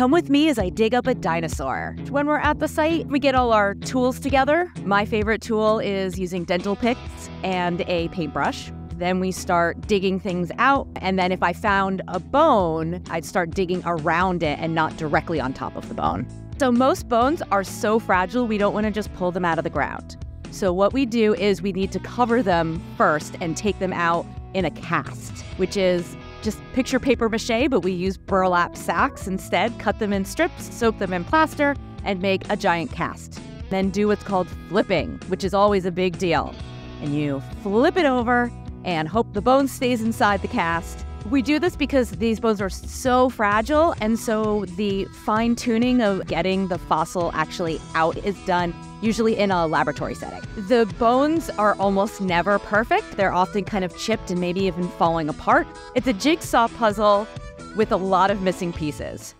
Come with me as I dig up a dinosaur. When we're at the site, we get all our tools together. My favorite tool is using dental picks and a paintbrush. Then we start digging things out. And then if I found a bone, I'd start digging around it and not directly on top of the bone. So most bones are so fragile, we don't want to just pull them out of the ground. So what we do is we need to cover them first and take them out in a cast, which is just picture paper mache, but we use burlap sacks instead, cut them in strips, soak them in plaster, and make a giant cast. Then do what's called flipping, which is always a big deal. And you flip it over and hope the bone stays inside the cast. We do this because these bones are so fragile, and so the fine tuning of getting the fossil actually out is done usually in a laboratory setting. The bones are almost never perfect. They're often kind of chipped and maybe even falling apart. It's a jigsaw puzzle with a lot of missing pieces.